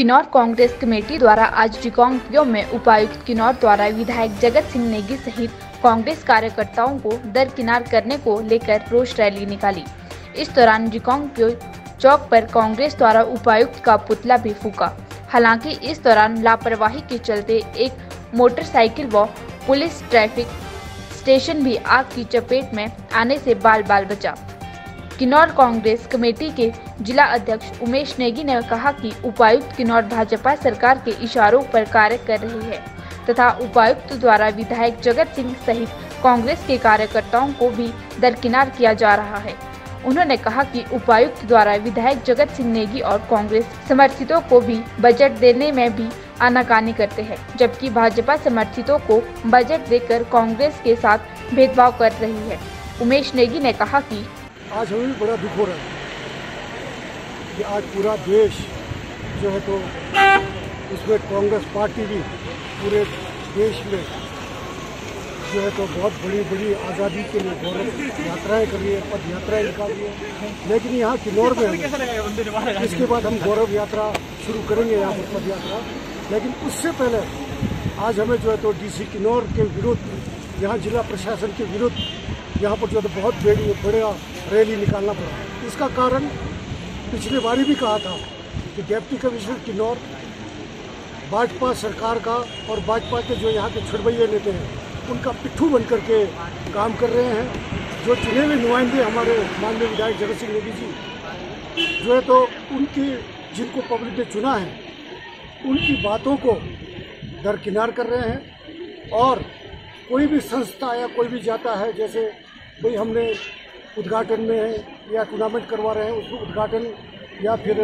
Kinnaur Congress committee द्वारा आज रिकांगपियो में उपायुक्त किन्नौर द्वारा विधायक जगत सिंह नेगी सहित कांग्रेस कार्यकर्ताओं को दरकिनार करने को लेकर रोष रैली निकाली। इस दौरान रिकांगपियो चौक पर कांग्रेस द्वारा उपायुक्त का पुतला भी फूका। हालाँकि इस दौरान लापरवाही के चलते एक मोटरसाइकिल व पुलिस ट्रैफ़िक स्टेशन भी आग की चपेट में आने से बाल बाल बचा। किन्नौर कांग्रेस कमेटी के जिला अध्यक्ष उमेश नेगी ने कहा कि उपायुक्त किन्नौर भाजपा सरकार के इशारों पर कार्य कर रही है तथा उपायुक्त द्वारा विधायक जगत सिंह सहित कांग्रेस के कार्यकर्ताओं को भी दरकिनार किया जा रहा है। उन्होंने कहा कि उपायुक्त द्वारा विधायक जगत सिंह नेगी और कांग्रेस समर्थितों को भी बजट देने में भी आनाकानी करते हैं, जबकि भाजपा समर्थितों को बजट देकर कांग्रेस के साथ भेदभाव कर रही है। उमेश नेगी ने कहा कि आज हमें भी बड़ा दुख हो रहा है कि आज पूरा देश जो है तो उसमें कांग्रेस पार्टी भी पूरे देश में जो है तो बहुत बड़ी बड़ी आज़ादी के लिए गौरव यात्राएँ कर रही है पद यात्राएँ निकाल रही है। लेकिन यहाँ किन्नौर में इसके बाद हम गौरव यात्रा शुरू करेंगे यहाँ पर पद यात्रा लेकिन उससे पहले आज हमें जो है तो डीसी किन्नौर के विरुद्ध यहाँ जिला प्रशासन के विरुद्ध यहाँ पर जो है बहुत बड़ी बड़ा रैली निकालना पड़ा। इसका कारण पिछले बारी भी कहा था कि डेप्टी कमिश्नर किन्नौर, भाजपा सरकार का और भाजपा के जो यहाँ के छुड़बैये नेता हैं, उनका पिट्ठू बन करके काम कर रहे हैं। जो चुने हुए नुमाइंदे हमारे माननीय विधायक जगत सिंह नेगी जी, जो है तो उनकी जिनको पब्लिक ने चुना है, उनकी बातों को दरकिनार कर रहे हैं और कोई भी संस्था या कोई भी जाता है, जैसे भाई हमने उद्घाटन में या टूर्नामेंट करवा रहे हैं, उसको उद्घाटन या फिर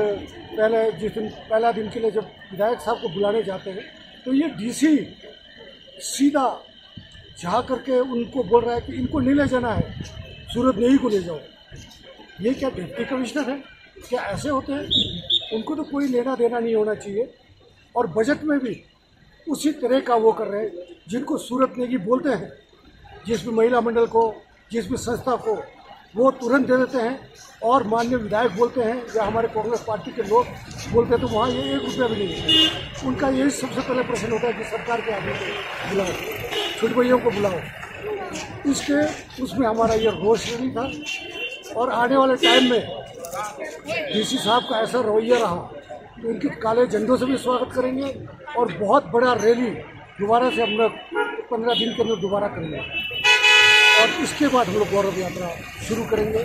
पहले जिस दिन, पहला दिन के लिए जब विधायक साहब को बुलाने जाते हैं तो ये डीसी सीधा जा करके उनको बोल रहा है कि इनको नहीं ले जाना है, सूरत नहीं को ले जाओ। ये क्या डिप्टी कमिश्नर है? क्या ऐसे होते हैं? उनको तो कोई लेना देना नहीं होना चाहिए। और बजट में भी उसी तरह का वो कर रहे हैं, जिनको सूरत नेगी बोलते हैं, जिसमें महिला मंडल को, जिसमें संस्था को, वो तुरंत दे देते हैं और माननीय विधायक बोलते हैं या हमारे कांग्रेस पार्टी के लोग बोलते हैं तो वहाँ ये एक रुपया भी नहीं है। उनका यही सबसे पहले प्रश्न होता है कि सरकार के आदमी को बुलाओ छुटभैयों को बुलाओ। इसके, उसमें हमारा ये रोष नहीं था। और आने वाले टाइम में डीसी साहब का ऐसा रवैया रहा तो उनके काले झंडों से भी स्वागत करेंगे और बहुत बड़ा रैली दोबारा से हम लोग पंद्रह दिन के अंदर दोबारा करेंगे। और इसके बाद हम लोग गौरव यात्रा शुरू करेंगे।